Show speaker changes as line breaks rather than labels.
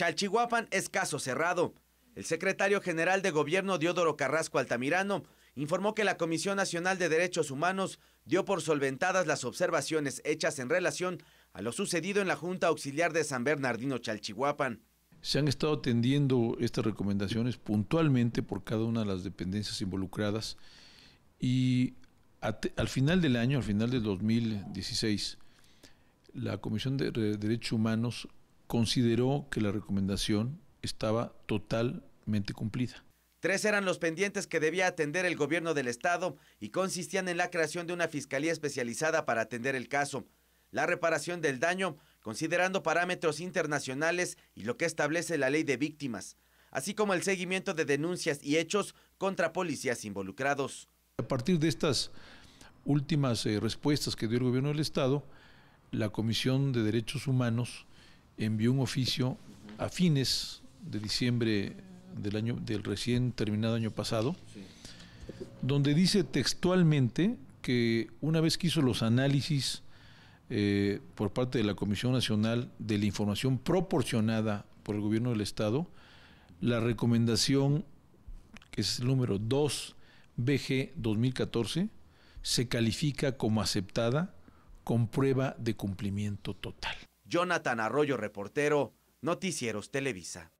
Chalchihuapan es caso cerrado. El secretario general de Gobierno Diodoro Carrasco Altamirano informó que la Comisión Nacional de Derechos Humanos dio por solventadas las observaciones hechas en relación a lo sucedido en la Junta Auxiliar de San Bernardino Chalchihuapan.
Se han estado atendiendo estas recomendaciones puntualmente por cada una de las dependencias involucradas y al final del año, al final del 2016, la Comisión de Derechos Humanos consideró que la recomendación estaba totalmente cumplida.
Tres eran los pendientes que debía atender el gobierno del estado y consistían en la creación de una fiscalía especializada para atender el caso, la reparación del daño, considerando parámetros internacionales y lo que establece la ley de víctimas, así como el seguimiento de denuncias y hechos contra policías involucrados.
A partir de estas últimas eh, respuestas que dio el gobierno del estado, la Comisión de Derechos Humanos envió un oficio a fines de diciembre del año del recién terminado año pasado, donde dice textualmente que una vez que hizo los análisis eh, por parte de la Comisión Nacional de la información proporcionada por el gobierno del Estado, la recomendación, que es el número 2 BG 2014, se califica como aceptada con prueba de cumplimiento total.
Jonathan Arroyo, reportero, Noticieros Televisa.